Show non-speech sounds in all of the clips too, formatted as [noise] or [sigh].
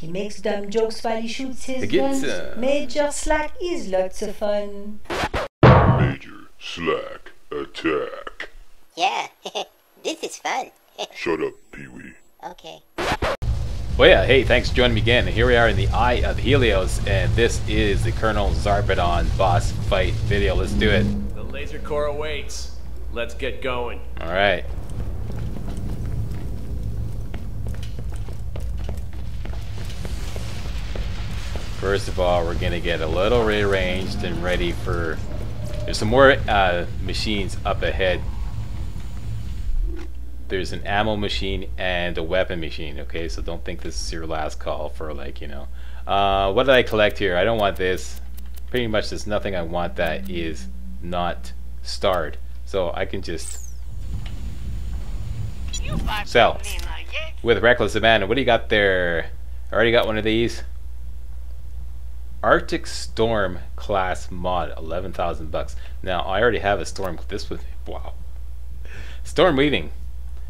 He makes dumb jokes while he shoots his guns. uh, Major Slack is lots of fun. Major Slack Attack. Yeah, [laughs] this is fun. [laughs] Shut up, Pee Wee. okay. Well, yeah, hey, thanks for joining me again. Here we are in the Eye of Helios, and this is the Colonel Zarpedon boss fight video. Let's do it. The laser core awaits. Let's get going. Alright. First of all, we're going to get a little rearranged and ready for... There's some more uh, machines up ahead. There's an ammo machine and a weapon machine, okay? So don't think this is your last call for, like, you know... Uh, what did I collect here? I don't want this. Pretty much there's nothing I want that is not starred. So I can just sell with reckless abandon. What do you got there? I already got one of these. Arctic Storm class mod, eleven thousand bucks. Now I already have a storm. This was wow. Storm weaving,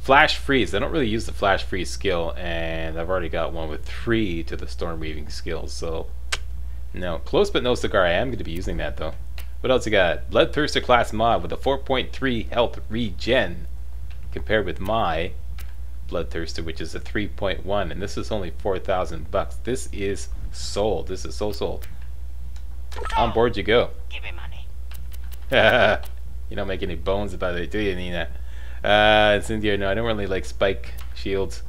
flash freeze. I don't really use the flash freeze skill, and I've already got one with three to the storm weaving skill. So no, close but no cigar. I am going to be using that though. What else you got? Bloodthirster class mod with a 4.3 health regen compared with my Bloodthirster, which is a 3.1, and this is only 4,000 bucks. This is sold. This is so sold. On board you go. Give me money. [laughs] you don't make any bones about it, do you, Nina? Uh, Cynthia, no, I don't really like spike shields.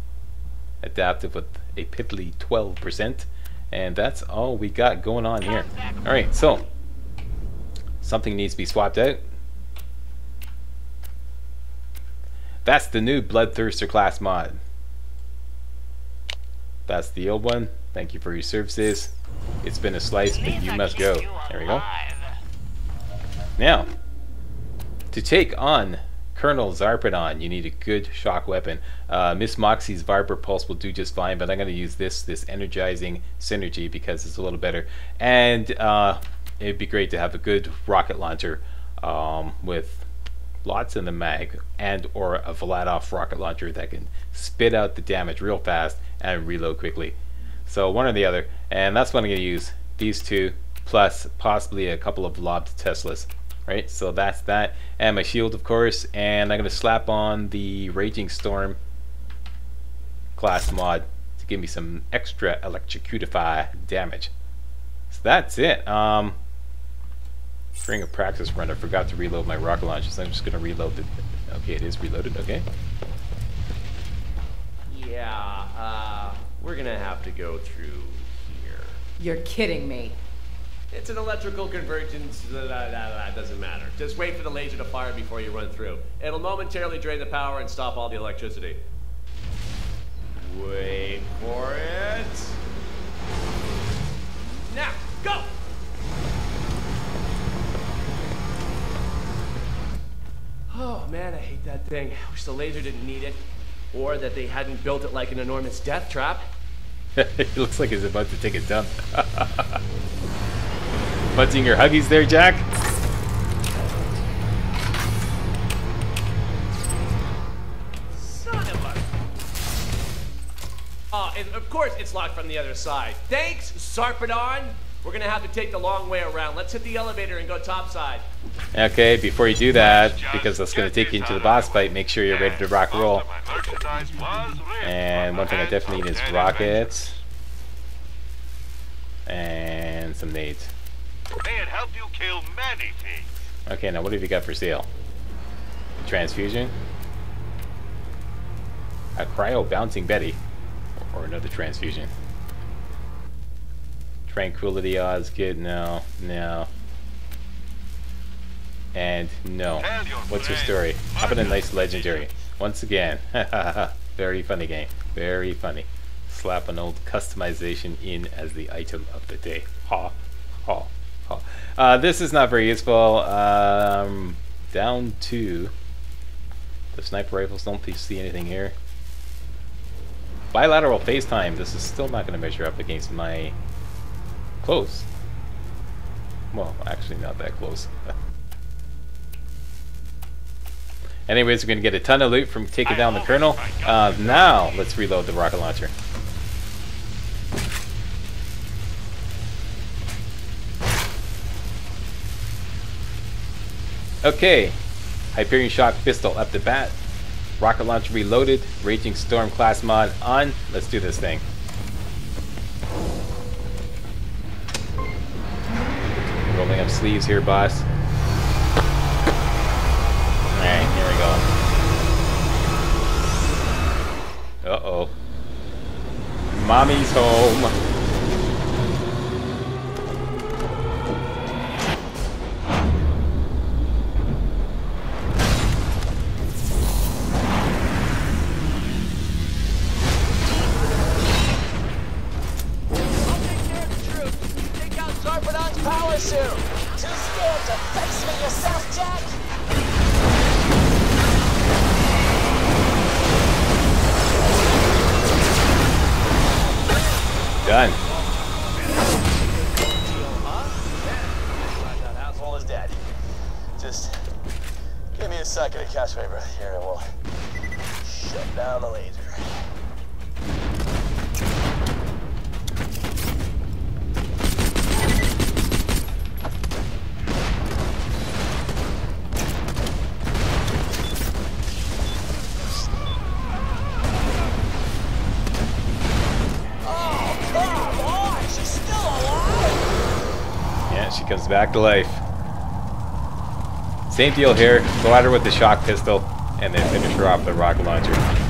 Adaptive with a piddly 12%. And that's all we got going on here. Alright, so. Something needs to be swapped out. That's the new Bloodthirster class mod. That's the old one. Thank you for your services. It's been a slice, but you must go. There we go. Now, to take on Colonel Zarpedon, you need a good shock weapon. Uh, Miss Moxxi's Vibra-Pulse will do just fine, but I'm going to use this, this energizing synergy because it's a little better. And uh, it'd be great to have a good rocket launcher um, with lots in the mag and or a Vladoff rocket launcher that can spit out the damage real fast and reload quickly. So one or the other, and that's what I'm going to use. These two, plus possibly a couple of lobbed Teslas. Right, so that's that, and my shield, of course, and I'm going to slap on the Raging Storm class mod to give me some extra electrocutify damage. So that's it. Um, during a practice run, I forgot to reload my rocket launcher, so I'm just going to reload it. Okay, it is reloaded, okay. Yeah, uh, we're gonna have to go through here. You're kidding me. It's an electrical convergence. That, that, that doesn't matter. Just wait for the laser to fire before you run through. It'll momentarily drain the power and stop all the electricity. Wait for it. Now, go! Oh man, I hate that thing. I wish the laser didn't need it. Or that they hadn't built it like an enormous death trap. [laughs] it looks like he's about to take a dump. [laughs] Bunting your huggies there, Jack? Son of a... Oh, and of course it's locked from the other side. Thanks, Zarpedon. We're gonna have to take the long way around. Let's hit the elevator and go topside. Okay, before you do that, because that's going to take you into the boss fight, make sure you're ready to rock and roll. And one thing I definitely need is rockets. And some nades. May it help you kill many things. Okay, now what have you got for sale? Transfusion? A cryo bouncing Betty. Or another transfusion. Tranquility odds, kid, no, no. And no. What's your story? How about a nice legendary? Once again, [laughs] very funny game. Very funny. Slap an old customization in as the item of the day. Ha, ha, ha. Uh, this is not very useful. Um, down to the sniper rifles. Don't see anything here. Bilateral FaceTime. This is still not going to measure up against my close. Well, actually not that close. [laughs] Anyways, we're going to get a ton of loot from taking down the colonel. Uh, now, let's reload the rocket launcher. Okay, Hyperion Shock Pistol up the bat. Rocket Launcher Reloaded, Raging Storm Class mod on. Let's do this thing. Rolling up sleeves here, boss. Uh-oh. Mommy's home. Give me a second to catch my breath here and we'll shut down the laser. Oh, come on! She's still alive! Yeah, she comes back to life. Same deal here. At her with the shock pistol, and then finish her off with the rocket launcher.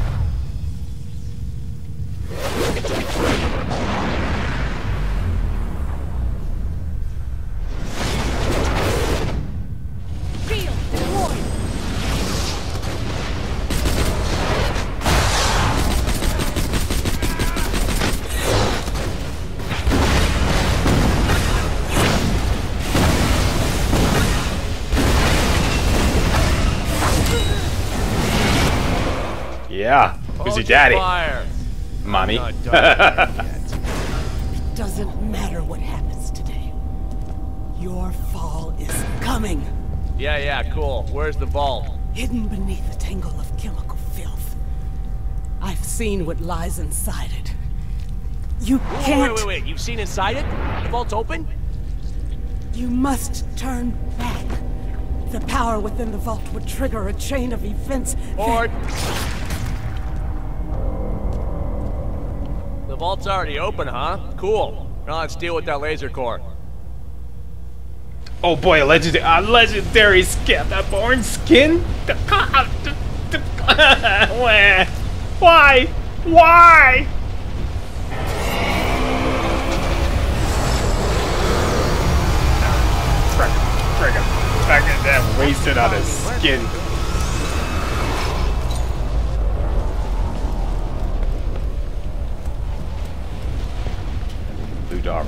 Yeah. Who's your daddy? Fire. Mommy. Not done [laughs] yet. Doesn't matter what happens today. Your fall is coming, Yeah, yeah, cool. Where's the vault? hidden beneath a tangle of chemical filth. I've seen what lies inside it. You can't. wait, wait, wait. You've seen inside it? The vault's open? You must turn back. The power within the vault would trigger a chain of events. that- The vault's already open, huh? Cool. Now let's deal with that laser core. oh boy, a legendary, a legendary skin, a born skin. Why? Why? Frick, frick, back at that wasted on his skin.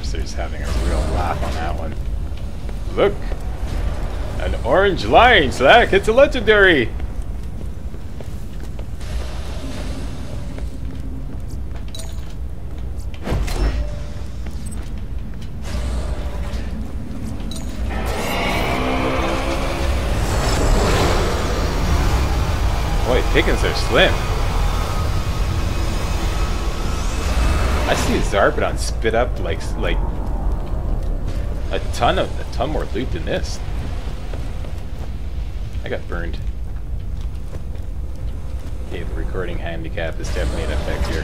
Officer's having a real laugh on that one. Look! An orange line, Slack! It's a legendary! Boy, pickings are slim. I see a Zarpedon spit up like like a ton of a ton more loot than this. I got burned. Okay, the recording handicap is definitely in effect here.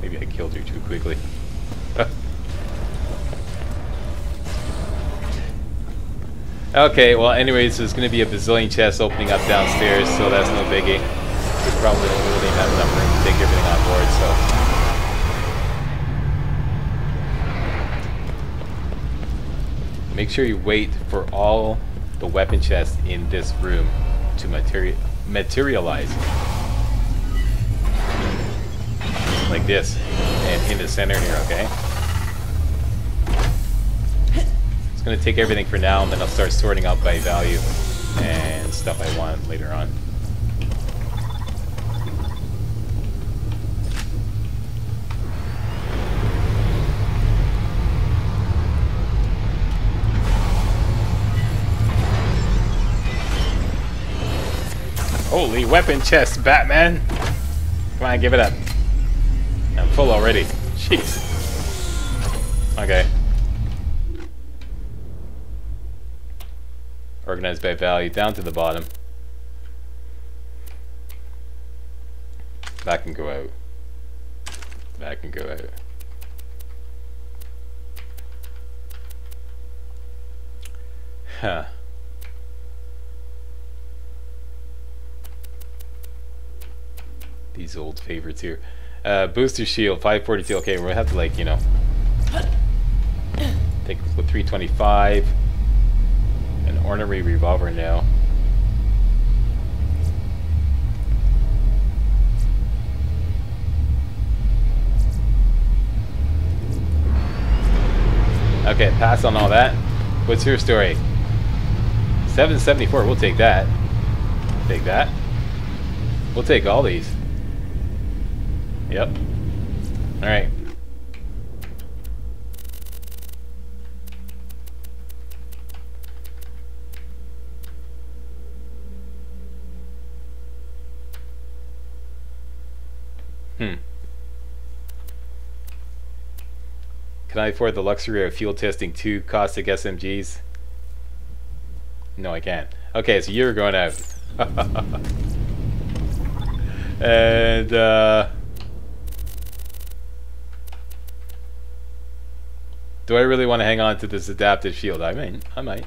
Maybe I killed her too quickly. [laughs] okay, well anyways, there's gonna be a bazillion chests opening up downstairs, so that's no biggie. Probably don't really have enough room to take Make sure you wait for all the weapon chests in this room to materi materialize. Like this. And in the center here, okay? It's gonna take everything for now, and then I'll start sorting out by value and stuff I want later on. Holy weapon chest, Batman! Come on, give it up. I'm full already. Jeez. Okay. Organized by value down to the bottom. That can go out. That can go out. Huh. These old favorites here. Uh, booster shield, 542. Okay, we'll have to like, you know, take with 325. An ornery revolver now. Okay, pass on all that. What's your story? 774, we'll take that. Take that. We'll take all these. Yep. Alright. Hmm. Can I afford the luxury of fuel testing two caustic SMGs? No, I can't. Okay, so you're going [laughs] out. and, uh... Do I really want to hang on to this adaptive shield? I mean, I might.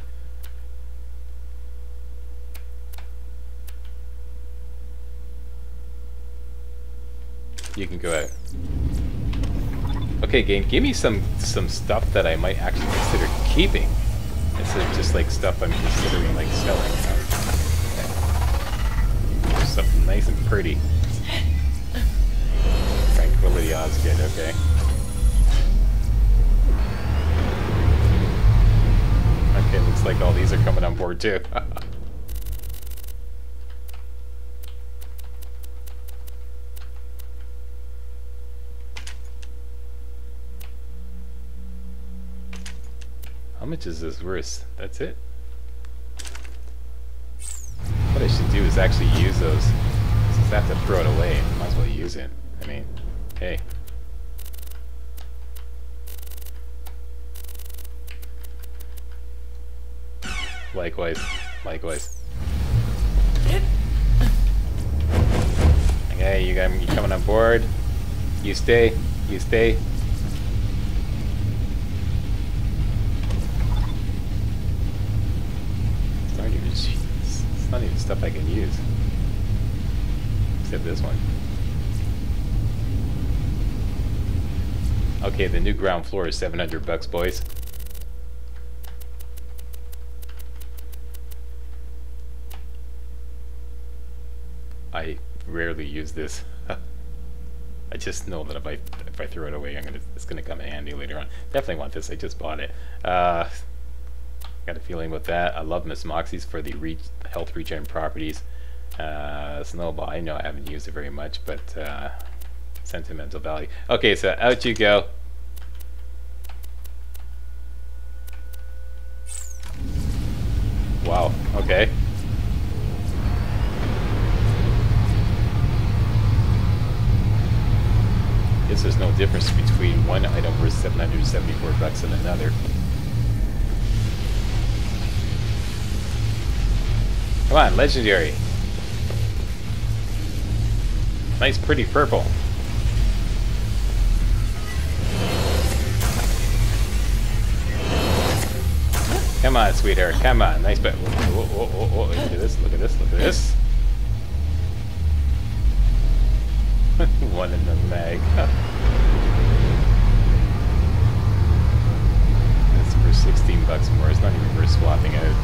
You can go out. Okay, game, give me some some stuff that I might actually consider keeping instead of just like stuff I'm considering like selling. Okay. Something nice and pretty. Tranquility Osgood, okay. Like all these are coming on board too. [laughs] How much is this worth? That's it? What I should do is actually use those. Since I have to throw it away, might as well use it. I mean, hey. Likewise. Likewise. Okay, you, got, you coming on board? You stay. You stay. It's not even, it's not even stuff I can use. Except this one. Okay, the new ground floor is 700 bucks, boys. I rarely use this. [laughs] I just know that if I if I throw it away, I'm gonna it's gonna come in handy later on. Definitely want this. I just bought it. Uh, got a feeling with that. I love Miss Moxxi's for the re health regen properties. Uh, Snowball, I know I haven't used it very much, but uh, sentimental value. Okay, so out you go. Wow. Okay. Guess there's no difference between one item worth 774 bucks and another. Come on, legendary. Nice pretty purple. Come on, sweetheart. Come on. Nice but whoa, whoa, whoa, whoa. Look at this. Look at this. Look at this. One in the mag. [laughs] That's for 16 bucks more. It's not even worth swapping out.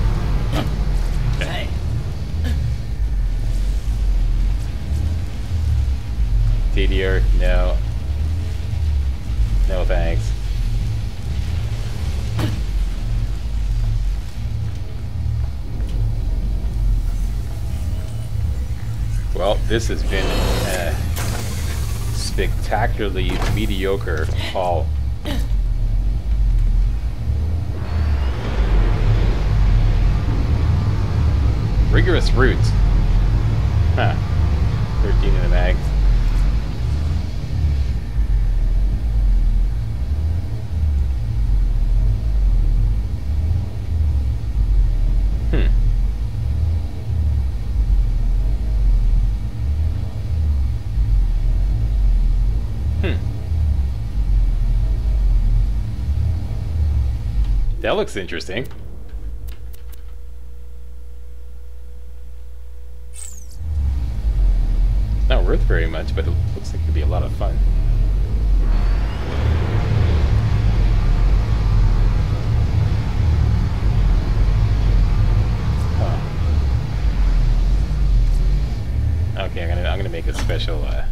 Okay. [laughs] DDR, no. No thanks. Well, this has been spectacularly mediocre haul. Rigorous roots. Huh. 13 in the mag. Hmm. That looks interesting. Not worth very much, but it looks like it could be a lot of fun. Okay, I'm gonna I'm gonna make a special uh,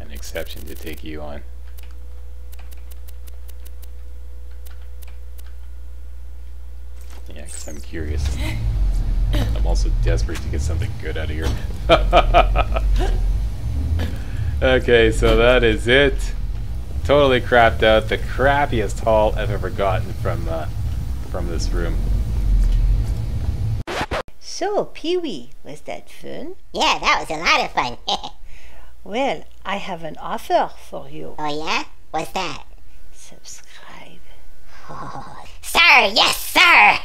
an exception to take you on. Yeah, because I'm curious. I'm also desperate to get something good out of here. [laughs] okay, so that is it. Totally crapped out. The crappiest haul I've ever gotten from uh, from this room. So, Pee Wee, was that fun? Yeah, that was a lot of fun. [laughs] Well, I have an offer for you. oh, yeah? What's that? Subscribe. Oh, Sir, yes, sir!